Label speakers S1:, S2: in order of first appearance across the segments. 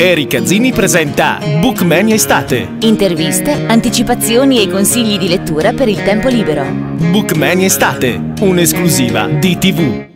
S1: Erika Zini presenta Bookmania Estate.
S2: Interviste, anticipazioni e consigli di lettura per il tempo libero.
S1: Bookmania Estate, un'esclusiva di TV.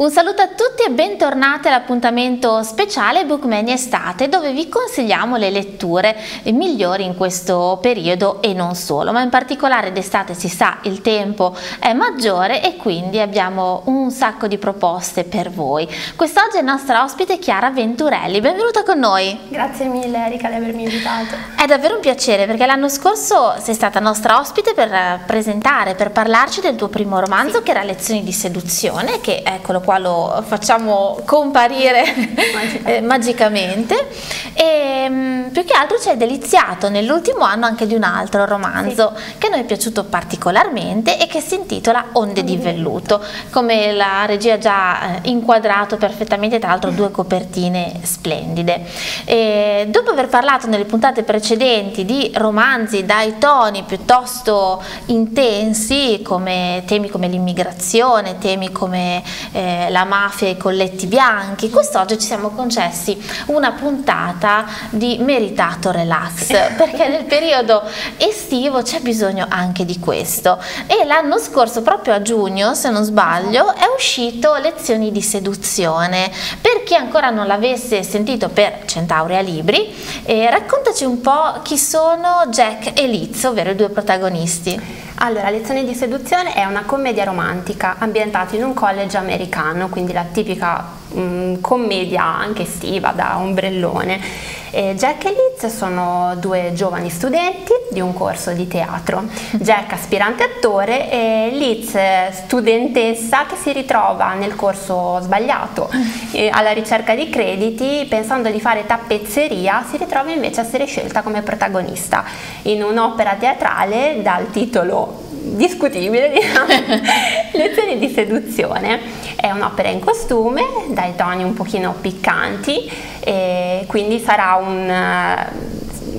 S3: Un saluto a tutti e bentornati all'appuntamento speciale Bookmania Estate dove vi consigliamo le letture migliori in questo periodo e non solo, ma in particolare d'estate si sa il tempo è maggiore e quindi abbiamo un sacco di proposte per voi. Quest'oggi è nostra ospite Chiara Venturelli, benvenuta con noi.
S4: Grazie mille Erika di avermi invitato.
S3: È davvero un piacere perché l'anno scorso sei stata nostra ospite per presentare, per parlarci del tuo primo romanzo sì. che era Lezioni di seduzione che eccolo qua qua lo facciamo comparire eh, magicamente. E mm, più che altro ci hai deliziato nell'ultimo anno anche di un altro romanzo sì. che a noi è piaciuto particolarmente e che si intitola Onde di velluto come la regia ha già eh, inquadrato perfettamente tra l'altro due copertine splendide e dopo aver parlato nelle puntate precedenti di romanzi dai toni piuttosto intensi come temi come l'immigrazione temi come eh, la mafia e i colletti bianchi, quest'oggi ci siamo concessi una puntata di meritato relax perché nel periodo estivo c'è bisogno anche di questo. E l'anno scorso proprio a giugno se non sbaglio è uscito Lezioni di seduzione. Per chi ancora non l'avesse sentito per Centaurea Libri eh, raccontaci un po' chi sono Jack e Liz ovvero i due protagonisti.
S4: Allora, Lezioni di seduzione è una commedia romantica ambientata in un college americano, quindi la tipica mh, mm, commedia anche estiva da ombrellone. E Jack e Liz sono due giovani studenti di un corso di teatro. Jack aspirante attore e Liz studentessa che si ritrova nel corso sbagliato alla ricerca di crediti pensando di fare tappezzeria si ritrova invece a essere scelta come protagonista in un'opera teatrale dal titolo discutibile, diciamo, Lezioni di seduzione. È un'opera in costume, dai toni un pochino piccanti, e quindi sarà un,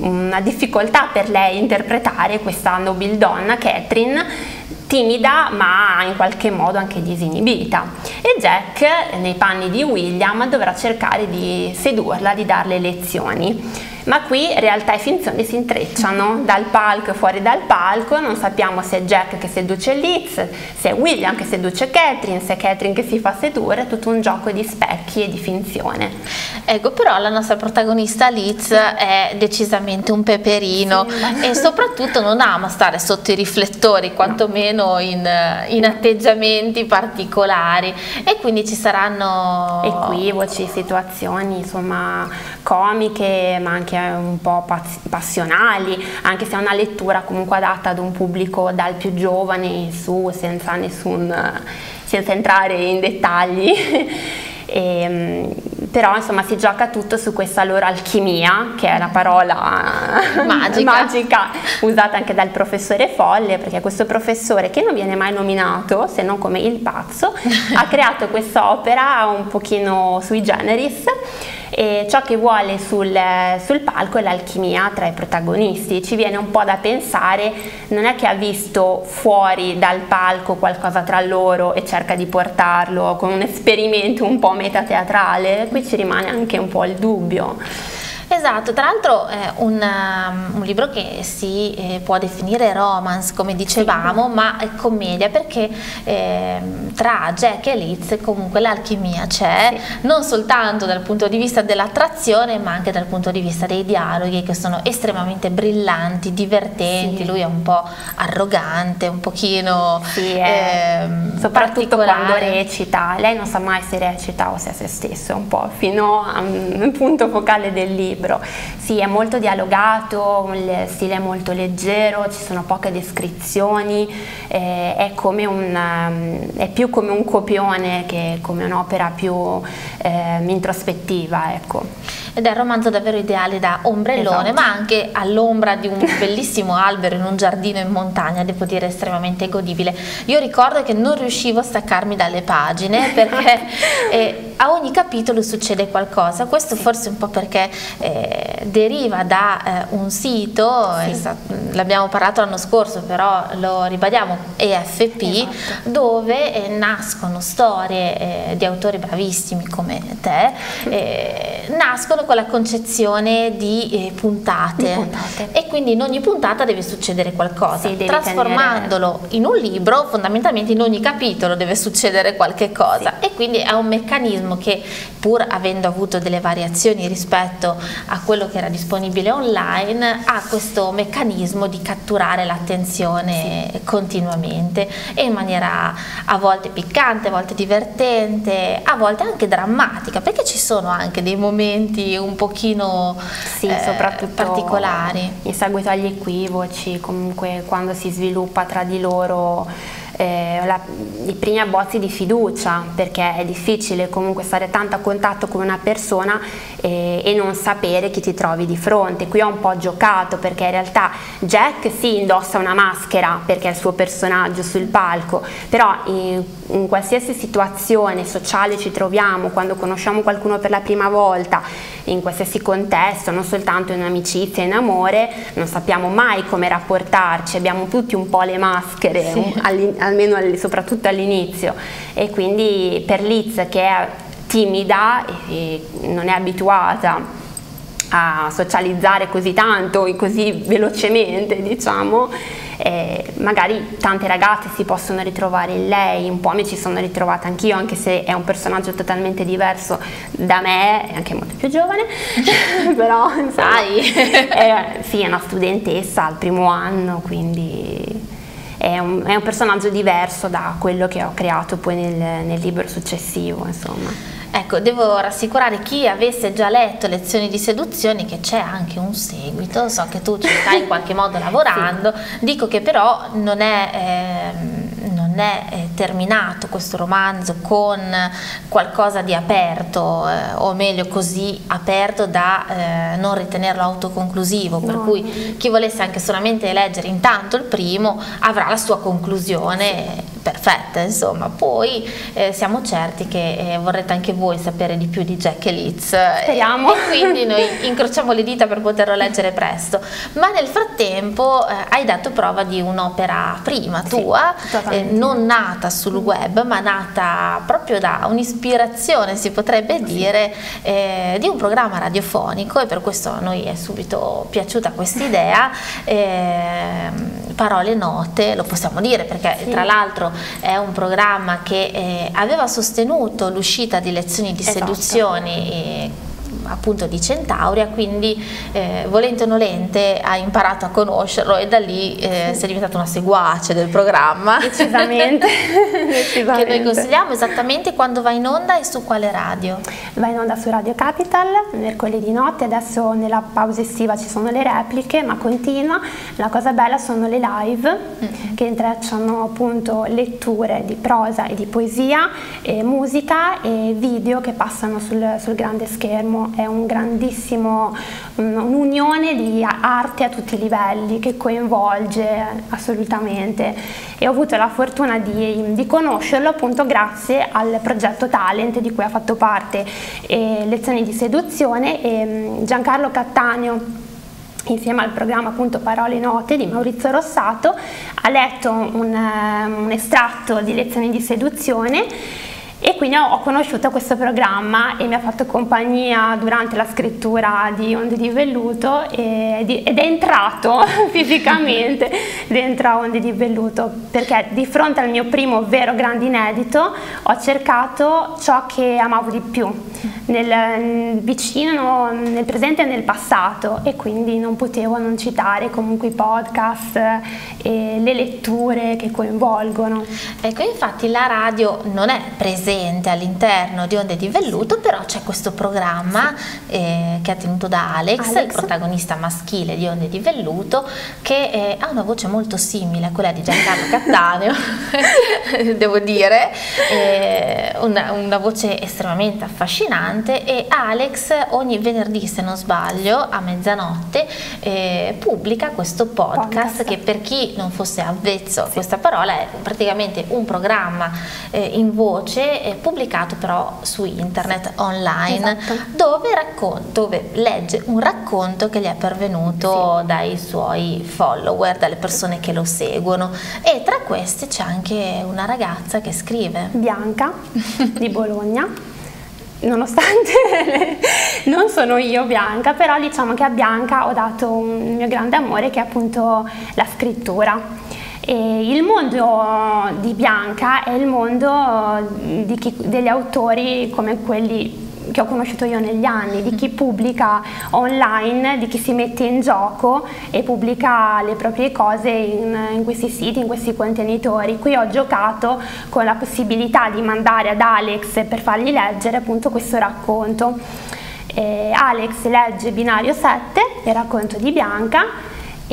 S4: una difficoltà per lei interpretare questa nobildonna, Catherine, timida ma in qualche modo anche disinibita. E Jack nei panni di William dovrà cercare di sedurla, di darle lezioni ma qui realtà e finzione si intrecciano dal palco e fuori dal palco, non sappiamo se è Jack che seduce Liz, se è William che seduce Catherine, se è Catherine che si fa sedurre, è tutto un gioco di specchi e di finzione.
S3: Ecco, però la nostra protagonista Liz è decisamente un peperino sì, e soprattutto non ama stare sotto i riflettori, quantomeno in, in atteggiamenti particolari. E quindi ci saranno
S4: equivoci, situazioni insomma comiche ma anche un po' passionali, anche se è una lettura comunque adatta ad un pubblico dal più giovane in su senza nessun senza entrare in dettagli. E, ehm, però insomma si gioca tutto su questa loro alchimia che è la parola magica. magica. usata anche dal professore Folle perché questo professore che non viene mai nominato se non come il pazzo ha creato quest'opera un pochino sui generis e ciò che vuole sul, sul palco è l'alchimia tra i protagonisti. Ci viene un po' da pensare, non è che ha visto fuori dal palco qualcosa tra loro e cerca di portarlo con un esperimento un po' metateatrale, qui ci rimane anche un po' il dubbio.
S3: Esatto, tra l'altro è un, um, un, libro che si eh, può definire romance come dicevamo, sì. ma è commedia perché eh, tra Jack e Liz comunque l'alchimia c'è, sì. non soltanto dal punto di vista dell'attrazione ma anche dal punto di vista dei dialoghi che sono estremamente brillanti, divertenti, sì. lui è un po' arrogante, un pochino...
S4: Sì, eh, soprattutto quando recita, lei non sa mai se recita o se è se stesso, un po' fino al punto focale del libro libro. Sì, è molto dialogato, il stile è molto leggero, ci sono poche descrizioni, eh, è, un, um, è, più come un copione che come un'opera più eh, introspettiva. Ecco
S3: ed è un romanzo davvero ideale da ombrellone esatto. ma anche all'ombra di un bellissimo albero in un giardino in montagna devo dire estremamente godibile io ricordo che non riuscivo a staccarmi dalle pagine perché eh, a ogni capitolo succede qualcosa, questo forse un po' perché eh, deriva da eh, un sito, sì. l'abbiamo parlato l'anno scorso però lo ribadiamo, EFP, esatto. dove eh, nascono storie eh, di autori bravissimi come te, eh, nascono con la concezione di puntate. di, puntate. e quindi in ogni puntata deve succedere qualcosa, sì, trasformandolo tenere... in un libro fondamentalmente in ogni capitolo deve succedere qualche cosa sì. e quindi è un meccanismo che pur avendo avuto delle variazioni rispetto a quello che era disponibile online ha questo meccanismo di catturare l'attenzione sì. continuamente e in maniera a volte piccante, a volte divertente, a volte anche drammatica perché ci sono anche dei momenti un pochino
S4: sì, eh, soprattutto particolari. in seguito agli equivoci comunque quando si sviluppa tra di loro eh, la, i primi abbozzi di fiducia perché è difficile comunque stare tanto a contatto con una persona eh, e non sapere chi ti trovi di fronte. Qui ho un po' giocato perché in realtà Jack sì indossa una maschera perché è il suo personaggio sul palco, però in, in qualsiasi situazione sociale ci troviamo, quando conosciamo qualcuno per la prima volta, in qualsiasi contesto, non soltanto in amicizia, in amore, non sappiamo mai come rapportarci, abbiamo tutti un po' le maschere, sì. almeno soprattutto all'inizio e quindi per Liz che è timida e non è abituata a socializzare così tanto e così velocemente, diciamo, eh, magari tante ragazze si possono ritrovare in lei, un po' mi ci sono ritrovata anch'io, anche se è un personaggio totalmente diverso da me, è anche molto più giovane, però insomma, è, sì, è una studentessa al primo anno, quindi è un, è un, personaggio diverso da quello che ho creato poi nel, nel libro successivo, insomma.
S3: Ecco, devo rassicurare chi avesse già letto lezioni di seduzione che c'è anche un seguito, so che tu ci stai in qualche modo lavorando, sì. dico che però non è... Eh, non è eh, terminato questo romanzo con qualcosa di aperto, eh, o meglio così aperto da eh, non ritenerlo autoconclusivo, per no. cui chi volesse anche solamente leggere intanto il primo avrà la sua conclusione perfetta, insomma. Poi eh, siamo certi che eh, vorrete anche voi sapere di più di Jack e Liz.
S4: Speriamo.
S3: E quindi noi incrociamo le dita per poterlo leggere presto. Ma nel frattempo eh, hai dato prova di un'opera prima tua, sì, non nata sul web, ma nata proprio da un'ispirazione, si potrebbe dire, eh, di un programma radiofonico e per questo a noi è subito piaciuta questa idea. Eh, parole note, lo possiamo dire perché sì. tra l'altro è un programma che eh, aveva sostenuto l'uscita di lezioni di esatto. seduzione appunto di Centauria, quindi eh, volente o nolente ha imparato a conoscerlo e da lì eh, sì. si è diventata una seguace del programma.
S4: Decisamente.
S3: Decisamente. che noi consigliamo esattamente quando va in onda e su quale radio?
S4: Va in onda su Radio Capital, mercoledì notte, adesso nella pausa estiva ci sono le repliche, ma continua. La cosa bella sono le live mm -hmm. che intrecciano appunto letture di prosa e di poesia, e musica e video che passano sul, sul grande schermo è un grandissimo, un'unione di arte a tutti i livelli che coinvolge assolutamente. E ho avuto la fortuna di, di conoscerlo appunto grazie al progetto Talent di cui ha fatto parte eh, Lezioni di seduzione e mm, Giancarlo Cattaneo insieme al programma appunto Parole Note di Maurizio Rossato ha letto un, un estratto di lezioni di seduzione e quindi ho conosciuto questo programma e mi ha fatto compagnia durante la scrittura di Onde di Velluto ed è entrato fisicamente dentro a Onde di Velluto perché di fronte al mio primo vero grande inedito ho cercato ciò che amavo di più nel vicino, nel presente e nel passato e quindi non potevo non citare comunque i podcast e le letture che coinvolgono.
S3: Ecco infatti la radio non è presente presente all'interno di Onde di Velluto, però c'è questo programma sì. eh, che è tenuto da Alex, Alex, il protagonista maschile di Onde di Velluto, che eh, ha una voce molto simile a quella di Giancarlo Cattaneo, devo dire, eh, una, una, voce estremamente affascinante e Alex ogni venerdì, se non sbaglio, a mezzanotte eh, pubblica questo podcast, podcast, che per chi non fosse avvezzo a questa parola è praticamente un programma eh, in voce anche pubblicato però su internet online
S4: Esatto.
S3: dove, raccon- dove legge un racconto che gli è pervenuto
S4: Sì.
S3: dai suoi follower, dalle persone che lo seguono e tra queste c'è anche una ragazza che scrive.
S4: Bianca di Bologna. Nonostante non sono io Bianca, però diciamo che a Bianca ho dato un mio grande amore che è appunto la scrittura. E il mondo di Bianca è il mondo chi- degli autori come quelli che ho conosciuto io negli anni, di chi pubblica online, di chi si mette in gioco e pubblica le proprie cose in, in questi siti, in questi contenitori. Qui ho giocato con la possibilità di mandare ad Alex per fargli leggere appunto questo racconto. Eh, Alex legge Binario 7, il racconto di Bianca,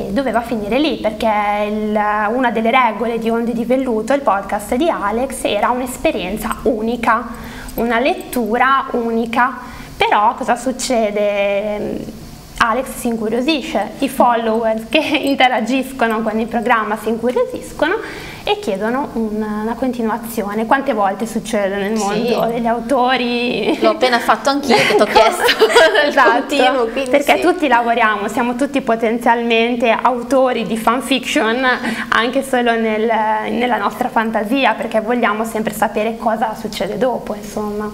S4: e doveva finire lì perché il- una delle regole di Onde di Velluto, il podcast di Alex, era un'esperienza unica, una lettura unica. Però cosa succede? Alex si incuriosisce, i follower che interagiscono con il programma si incuriosiscono e chiedono una, una continuazione. Quante volte succede nel
S3: Sì.
S4: mondo degli autori?
S3: L'ho appena fatto anch'io che ti ho chiesto il
S4: Esatto,
S3: continuo,
S4: perché
S3: sì.
S4: tutti lavoriamo, siamo tutti potenzialmente autori di fanfiction anche solo nel- nella nostra fantasia perché vogliamo sempre sapere cosa succede dopo, insomma.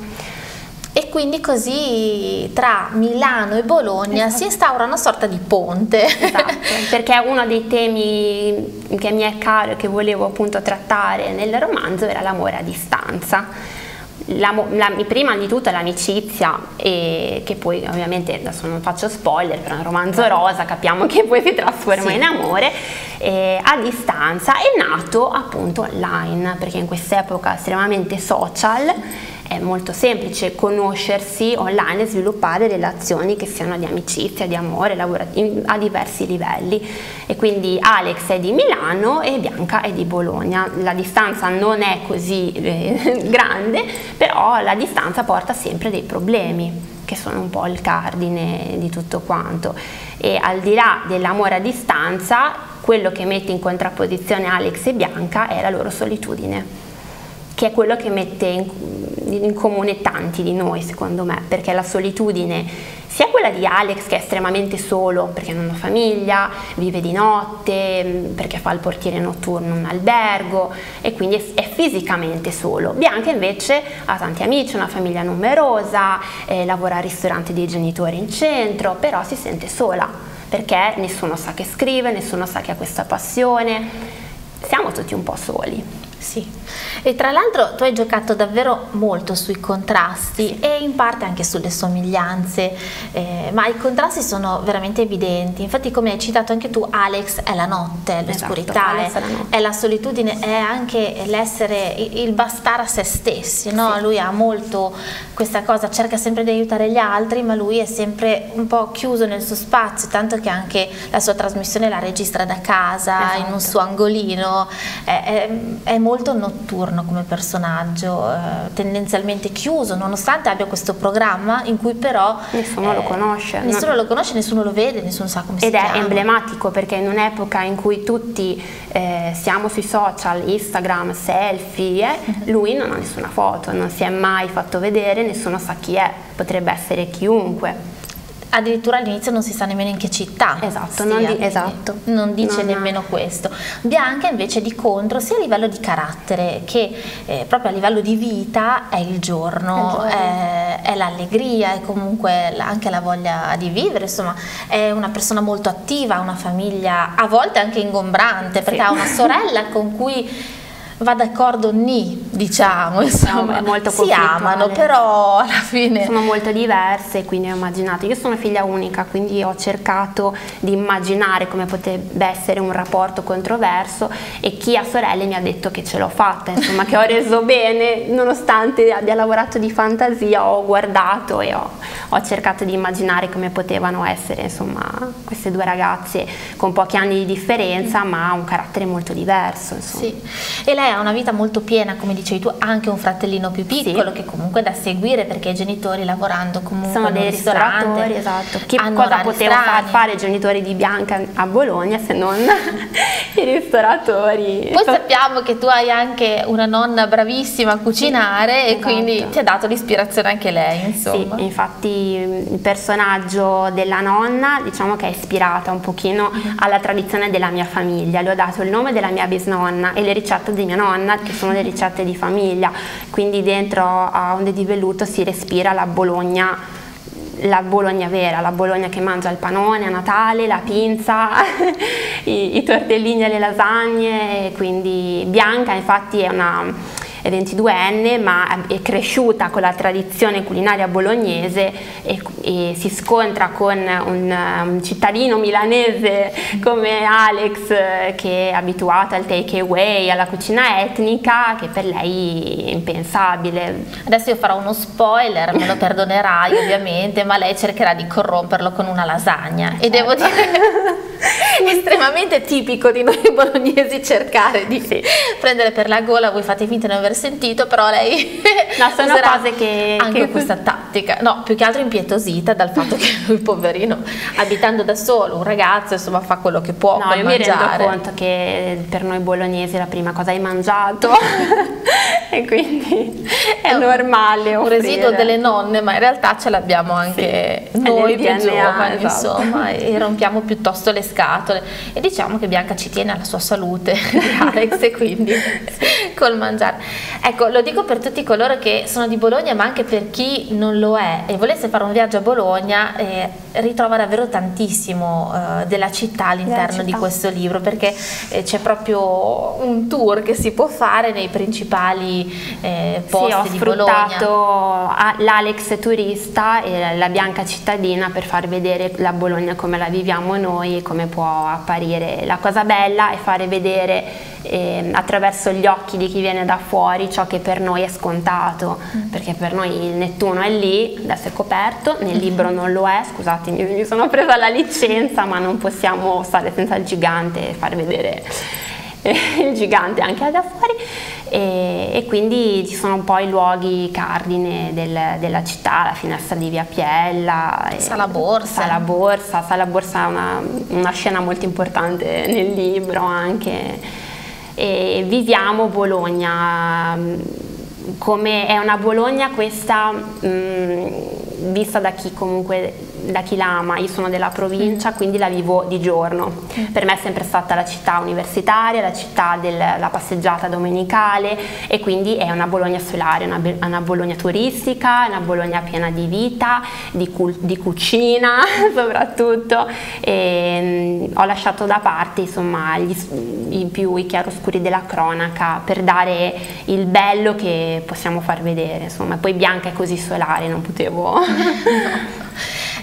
S3: E quindi così tra Milano e Bologna si instaura una sorta di ponte.
S4: Esatto, perché uno dei temi che mi è caro e che volevo appunto trattare nel romanzo era l'amore a distanza. L'amo- la- prima di tutto l'amicizia, e che poi ovviamente adesso non faccio spoiler, però è un romanzo rosa, capiamo che poi si trasforma
S3: Sì.
S4: in amore, eh, a distanza è nato appunto online, perché in quest'epoca estremamente social è molto semplice conoscersi online e sviluppare relazioni che siano di amicizia, di amore, a diversi livelli. E quindi Alex è di Milano e Bianca è di Bologna. La distanza non è così eh, grande, però la distanza porta sempre dei problemi che sono un po' il cardine di tutto quanto. E al di là dell'amore a distanza, quello che mette in contrapposizione Alex e Bianca è la loro solitudine che è quello che mette in, in comune tanti di noi secondo me, perché la solitudine sia quella di Alex che è estremamente solo perché non ha famiglia, vive di notte, mh, perché fa il portiere notturno in un albergo e quindi è fisicamente solo. Bianca invece ha tanti amici, una famiglia numerosa, eh, lavora al ristorante dei genitori in centro, però si sente sola perché nessuno sa che scrive, nessuno sa che ha questa passione, siamo tutti un po' soli.
S3: Sì, e tra l'altro tu hai giocato davvero molto sui contrasti e in parte anche sulle somiglianze, eh, ma i contrasti sono veramente evidenti. Infatti, come hai citato anche tu, Alex è la notte, l'oscurità,
S4: Esatto, è
S3: è la solitudine, è anche l'essere, il bastare a se stessi. No?
S4: Sì.
S3: Lui ha molto questa cosa, cerca sempre di aiutare gli altri, ma lui è sempre un po' chiuso nel suo spazio, tanto che anche la sua trasmissione la registra da casa, in un
S4: Esatto.
S3: suo angolino, è, è- è molto notturno come personaggio, eh, tendenzialmente chiuso, nonostante abbia questo programma in cui però
S4: Nessuno lo conosce.
S3: Nessuno
S4: Non-
S3: lo conosce, nessuno lo vede, nessuno sa come si
S4: Ed è
S3: chiama.
S4: emblematico perché in un'epoca in cui tutti eh, siamo sui social, Instagram, selfie, eh,
S3: Mhm.
S4: lui non ha nessuna foto, non si è mai fatto vedere, nessuno sa chi è, potrebbe essere chiunque.
S3: Addirittura all'inizio non si sa nemmeno in che città.
S4: Esatto,
S3: sia,
S4: non di- esatto.
S3: non dice
S4: Non-
S3: nemmeno questo. Bianca invece di contro, sia a livello di carattere che eh, proprio a livello di vita, è il giorno,
S4: È.
S3: È, è l'allegria, è comunque anche la voglia di vivere, insomma, è una persona molto attiva, ha una famiglia a volte anche ingombrante, perché
S4: Sì.
S3: ha una sorella con cui va d'accordo ni, diciamo, insomma,
S4: molto
S3: si amano, però alla fine...
S4: Sono molto diverse, quindi ho immaginato, io sono figlia unica, quindi ho cercato di immaginare come potrebbe essere un rapporto controverso e chi ha sorelle mi ha detto che ce l'ho fatta, insomma che ho reso bene, nonostante abbia lavorato di fantasia, ho guardato e ho, ho cercato di immaginare come potevano essere, insomma, queste due ragazze con pochi anni di differenza, ma un carattere molto diverso, insomma.
S3: Sì, e lei ha una vita molto piena, come dicevi tu, anche un fratellino più piccolo sì. che comunque è da seguire perché i genitori lavorando comunque
S4: sono dei ristoratori, esatto. Che cosa potevano far fare i genitori di Bianca a Bologna se non i ristoratori?
S3: Poi sappiamo che tu hai anche una nonna bravissima a cucinare sì, e esatto. quindi ti ha dato l'ispirazione anche lei, insomma.
S4: Sì, infatti il personaggio della nonna diciamo che è ispirata un pochino alla tradizione della mia famiglia, le ho dato il nome della mia bisnonna e le ricette di mia nonna che sono le ricette di famiglia, quindi dentro a Onde di Velluto si respira la Bologna la Bologna vera, la Bologna che mangia il panone a Natale, la pinza, i, i tortellini e le lasagne, quindi Bianca infatti è una è 22enne ma è cresciuta con la tradizione culinaria bolognese e, e si scontra con un, un, cittadino milanese come Alex che è abituato al take away, alla cucina etnica che per lei è impensabile.
S3: Adesso io farò uno spoiler, me lo perdonerai ovviamente, ma lei cercherà di corromperlo con una lasagna certo. e devo dire estremamente tipico di noi bolognesi cercare di sì. prendere per la gola, voi fate finta di non aver sentito, però lei
S4: no, sono cose che
S3: anche
S4: che...
S3: questa tattica, no, più che altro impietosita dal fatto che lui poverino, abitando da solo, un ragazzo, insomma, fa quello che può
S4: No, io
S3: mangiare.
S4: mi rendo conto che per noi bolognesi la prima cosa hai mangiato e quindi è, è normale
S3: un residuo delle nonne, ma in realtà ce l'abbiamo anche sì, noi più giovani, esatto. insomma, e rompiamo piuttosto le scatole e diciamo che Bianca ci tiene alla sua salute di Alex e quindi col mangiare. Ecco, lo dico per tutti coloro che sono di Bologna, ma anche per chi non lo è e volesse fare un viaggio a Bologna, eh, ritrova davvero tantissimo eh, della città all'interno di questo libro, perché eh, c'è proprio un tour che si può fare nei principali eh, posti
S4: sì,
S3: di Bologna.
S4: Ho sfruttato l'Alex turista e la Bianca cittadina per far vedere la Bologna come la viviamo noi e come può apparire. La cosa bella è fare vedere eh, attraverso gli occhi di chi viene da fuori ciò che per noi è scontato, mm. perché per noi il Nettuno è lì, adesso è coperto, nel libro non lo è, scusatemi, mi sono presa la licenza, ma non possiamo stare senza il gigante e far vedere il gigante anche da fuori e, e, quindi ci sono un po' i luoghi cardine del, della città, la finestra di Via Piella,
S3: Sala Borsa.
S4: Sala Borsa, Sala Borsa è una, una scena molto importante nel libro anche e viviamo Bologna come è una Bologna questa mh, vista da chi comunque da chi la ama, io sono della provincia mm. quindi la vivo di giorno, mm. per me è sempre stata la città universitaria, la città della passeggiata domenicale e quindi è una Bologna solare, una, una Bologna turistica, una Bologna piena di vita, di, di cucina soprattutto e, mh, ho lasciato da parte insomma gli, i più i chiaroscuri della cronaca per dare il bello che possiamo far vedere insomma poi Bianca è così solare non potevo.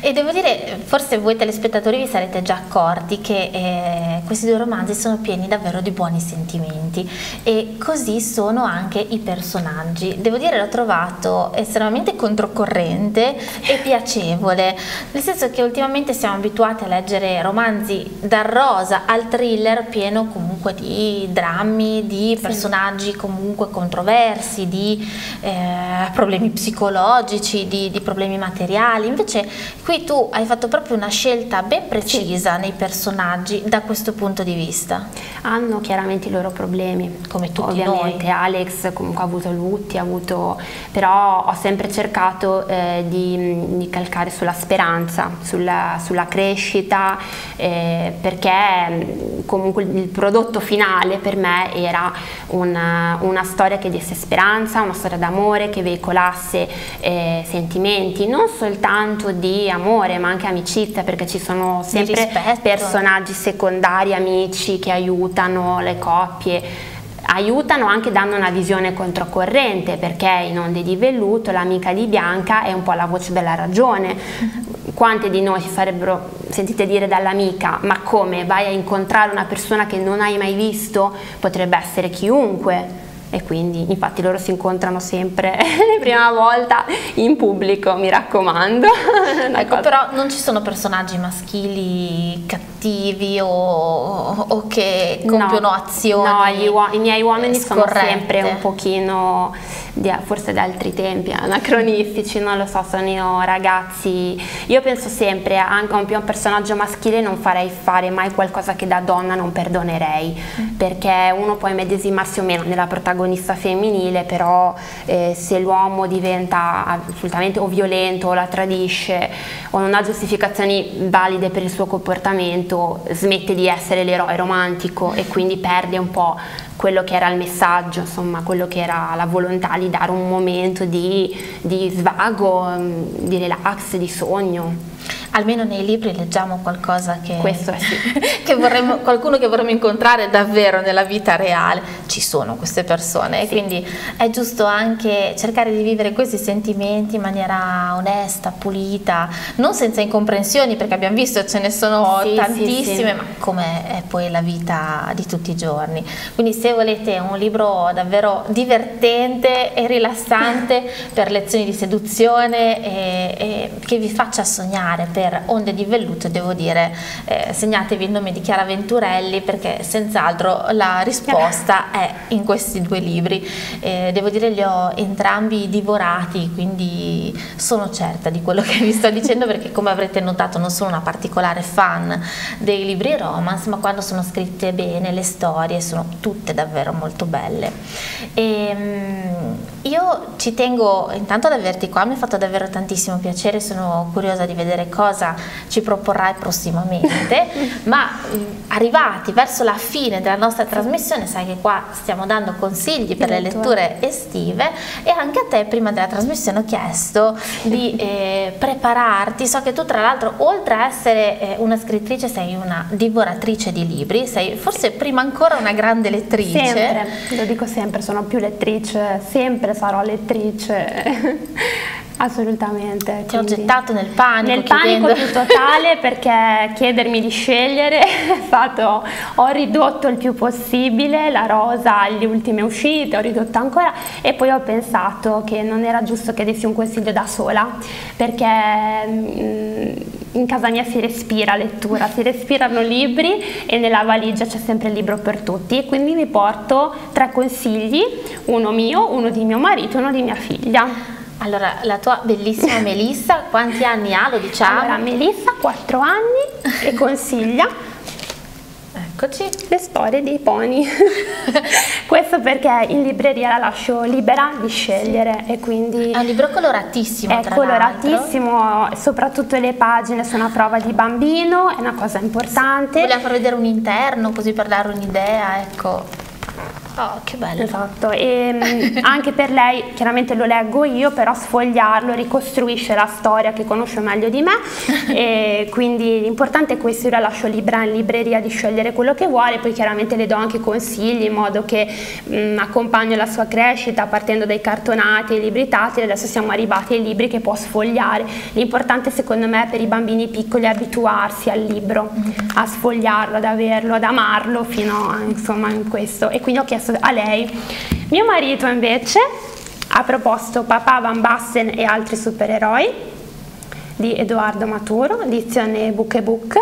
S3: E devo dire, forse voi telespettatori vi sarete già accorti che eh, questi due romanzi sono pieni davvero di buoni sentimenti e così sono anche i personaggi. Devo dire l'ho trovato estremamente controcorrente e piacevole, nel senso che ultimamente siamo abituati a leggere romanzi dal rosa al thriller pieno comunque di drammi, di personaggi comunque controversi, di eh, problemi psicologici, di, di problemi materiali. Invece qui tu hai fatto proprio una scelta ben precisa sì. nei personaggi da questo punto di vista.
S4: Hanno chiaramente i loro problemi, come tutti Ovviamente noi. Alex comunque ha avuto lutti, ha avuto, però ho sempre cercato eh, di, di, calcare sulla speranza, sulla, sulla crescita, eh, perché mm, comunque il prodotto finale per me era una, una storia che desse speranza, una storia d'amore che veicolasse eh, sentimenti, non soltanto di amore, amore ma anche amicizia perché ci sono sempre personaggi secondari, amici che aiutano le coppie aiutano anche dando una visione controcorrente perché in Onde di Velluto l'amica di Bianca è un po' la voce della ragione. Quante di noi si sarebbero sentite dire dall'amica ma come vai a incontrare una persona che non hai mai visto? Potrebbe essere chiunque e quindi infatti loro si incontrano sempre la prima volta in pubblico, mi raccomando.
S3: ecco, però non ci sono personaggi maschili cattivi o, o che compiono
S4: no,
S3: azioni.
S4: No, i miei uomini
S3: scorrette.
S4: sono sempre un pochino di, forse da altri tempi, anacronistici, non lo so, sono ragazzi. Io penso sempre anche a un personaggio maschile non farei fare mai qualcosa che da donna non perdonerei, mm. perché uno può immedesimarsi o meno nella protagonista femminile, però eh, se l'uomo diventa assolutamente o violento o la tradisce o non ha giustificazioni valide per il suo comportamento, smette di essere l'eroe romantico e quindi perde un po' quello che era il messaggio, insomma, quello che era la volontà di dare un momento di, di svago, mm, di relax, di sogno
S3: almeno nei libri leggiamo qualcosa che,
S4: sì.
S3: che vorremmo, qualcuno che vorremmo incontrare davvero nella vita reale. Ci sono queste persone sì. e quindi è giusto anche cercare di vivere questi sentimenti in maniera onesta, pulita, non senza incomprensioni perché abbiamo visto ce ne sono sì, tantissime, ma come è poi la vita di tutti i giorni. Quindi se volete un libro davvero divertente e rilassante per lezioni di seduzione e, e che vi faccia sognare per Onde di Velluto devo dire eh, segnatevi il nome di Chiara Venturelli perché senz'altro la risposta è in questi due libri. Eh, devo dire li ho entrambi divorati quindi sono certa di quello che vi sto dicendo perché come avrete notato non sono una particolare fan dei libri romance ma quando sono scritte bene le storie sono tutte davvero molto belle. E, ehm, io ci tengo intanto ad averti qua mi ha fatto davvero tantissimo piacere sono curiosa di vedere cosa ci proporrai prossimamente, ma arrivati verso la fine della nostra trasmissione, sai che qua stiamo dando consigli per le letture estive e anche a te prima della trasmissione ho chiesto di eh, prepararti, so che tu tra l'altro oltre a essere eh, una scrittrice sei una divoratrice di libri, sei forse prima ancora una grande lettrice.
S4: Sempre, lo dico sempre, sono più lettrice, sempre sarò lettrice. Assolutamente.
S3: Ti ho gettato nel panico.
S4: Nel chiedendo. panico più totale perché chiedermi di scegliere è stato, ho ridotto il più possibile la rosa alle ultime uscite, ho ridotto ancora e poi ho pensato che non era giusto che dessi un consiglio da sola perché mm, in casa mia si respira lettura, si respirano libri e nella valigia c'è sempre il libro per tutti e quindi mi porto tre consigli, uno mio, uno di mio marito e uno di mia figlia.
S3: Allora, la tua bellissima Melissa, quanti anni ha, lo diciamo?
S4: Allora, Melissa ha 4 anni e consiglia
S3: Eccoci.
S4: le storie dei pony. Questo perché in libreria la lascio libera di scegliere e quindi...
S3: È un libro coloratissimo,
S4: È coloratissimo, soprattutto le pagine sono a prova di bambino, è una cosa importante.
S3: Voleva far vedere un interno così per dare un'idea, ecco. Oh, che bello.
S4: Esatto, e mm, anche per lei, chiaramente lo leggo io, però sfogliarlo ricostruisce la storia che conosce meglio di me e quindi l'importante è questo, io la lascio libera in libreria di scegliere quello che vuole, poi chiaramente le do anche consigli in modo che mh, mm, accompagno la sua crescita partendo dai cartonati ai libri tattili, adesso siamo arrivati ai libri che può sfogliare. L'importante secondo me per i bambini piccoli è abituarsi al libro, mm -hmm. a sfogliarlo, ad averlo, ad amarlo fino a insomma in questo e quindi ho chiesto chiesto a lei. Mio marito invece ha proposto Papà Van Basten e altri supereroi di Edoardo Maturo, edizione Book e Book.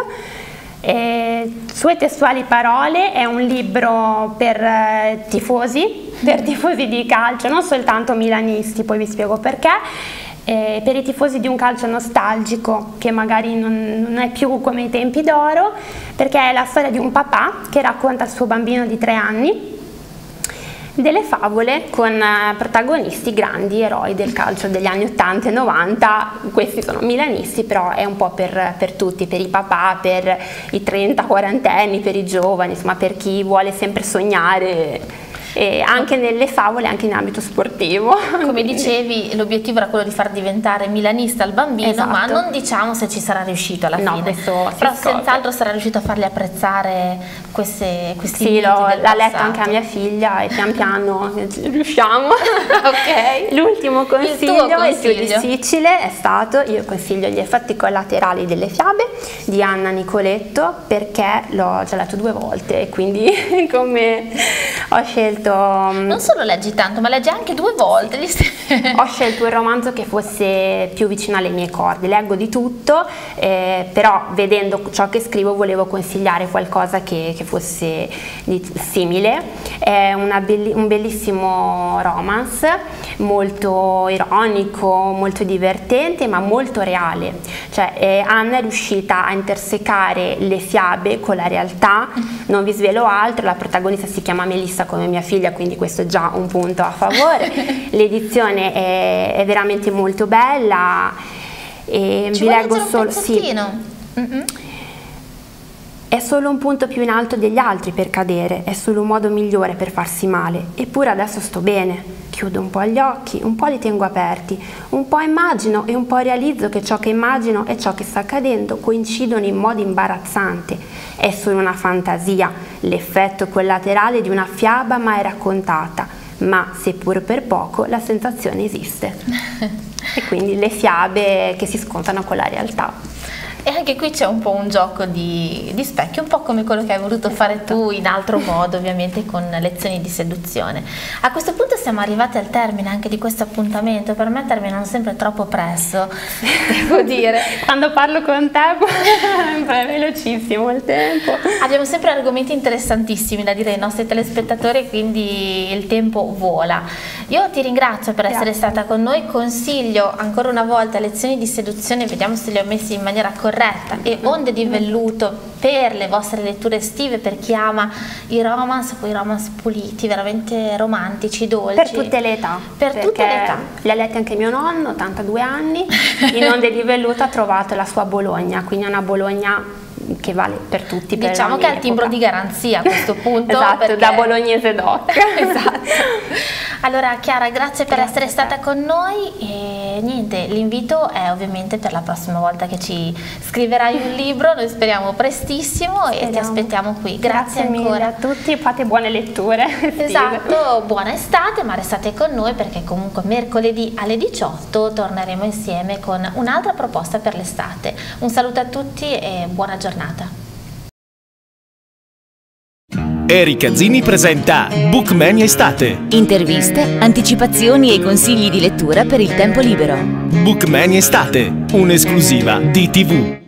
S4: E sue testuali parole è un libro per eh, tifosi, per tifosi di calcio, non soltanto milanisti, poi vi spiego perché, eh, per i tifosi di un calcio nostalgico che magari non, non, è più come i tempi d'oro, perché è la storia di un papà che racconta al suo bambino di tre anni delle favole con eh, protagonisti grandi eroi del calcio degli anni 80 e 90, questi sono milanisti però è un po' per, per tutti, per i papà, per i 30-40 anni, per i giovani, insomma per chi vuole sempre sognare e anche nelle favole, anche in ambito sportivo.
S3: Come dicevi, l'obiettivo era quello di far diventare milanista il bambino, esatto. ma non diciamo se ci sarà riuscito alla
S4: no,
S3: fine. Però senz'altro sarà riuscito a farli apprezzare queste, questi
S4: Sì, l'ha letto anche a mia figlia e pian piano riusciamo.
S3: ok.
S4: L'ultimo consiglio, il, il, più difficile è stato, io consiglio gli effetti collaterali delle fiabe di Anna Nicoletto perché l'ho già letto due volte e quindi come Ho scelto... mm,
S3: Non solo leggi tanto, ma leggi anche due volte.
S4: Ho scelto un romanzo che fosse più vicino alle mie corde, leggo di tutto, eh, però vedendo ciò che scrivo volevo consigliare qualcosa che, che fosse simile. È belli- un bellissimo romance, molto ironico, molto divertente, ma molto reale. Cioè, eh, Anna è riuscita a intersecare le fiabe con la realtà, non vi svelo altro, la protagonista si chiama Melissa come mia figlia, quindi questo è già un punto a favore. L'edizione è, è veramente molto bella e
S3: Ci
S4: vi leggo
S3: leggere un
S4: solo sì,
S3: pezzettino? Mm-mm.
S4: È solo un punto più in alto degli altri per cadere, è solo un modo migliore per farsi male. Eppure adesso sto bene. Chiudo un po' gli occhi, un po' li tengo aperti, un po' immagino e un po' realizzo che ciò che immagino e ciò che sta accadendo coincidono in modo imbarazzante. È solo una fantasia, l'effetto collaterale di una fiaba mai raccontata, ma seppur per poco la sensazione esiste. e quindi le fiabe che si scontrano con la realtà.
S3: E anche qui c'è un po' un gioco di, di specchio, un po' come quello che hai voluto fare tu in altro modo, ovviamente con lezioni di seduzione. A questo punto siamo arrivati al termine anche di questo appuntamento, per me terminano sempre troppo presto, devo dire.
S4: Quando parlo con te è velocissimo il tempo.
S3: Abbiamo sempre argomenti interessantissimi da dire ai nostri telespettatori, quindi il tempo vola. Io ti ringrazio per essere
S4: Grazie.
S3: stata con noi, consiglio ancora una volta lezioni di seduzione, vediamo se le ho messe in maniera corretta e onde di velluto per le vostre letture estive, per chi ama i romance, poi romance puliti, veramente romantici, dolci.
S4: Per tutte le età.
S3: Per tutte le età.
S4: Li ha letti anche mio nonno, 82 anni, in Onde di Velluto ha trovato la sua Bologna, quindi è una Bologna che vale per tutti. per
S3: Diciamo che ha il timbro di garanzia a questo punto.
S4: esatto,
S3: perché-
S4: da bolognese doc.
S3: esatto. Allora Chiara, grazie per
S4: Grazie
S3: essere
S4: a te.
S3: stata con noi niente, l'invito è ovviamente per la prossima volta che ci scriverai un libro, noi speriamo prestissimo e ti
S4: Speriamo.
S3: aspettiamo qui. Grazie,
S4: mille
S3: ancora.
S4: a tutti, fate buone letture.
S3: Esatto, buona estate, ma restate con noi perché comunque mercoledì alle 18 torneremo insieme con un'altra proposta per l'estate. Un saluto a tutti e buona giornata.
S1: Erika Zini presenta Bookmania Estate.
S2: Interviste, anticipazioni e consigli di lettura per il tempo libero.
S1: Bookmania Estate, un'esclusiva di TV.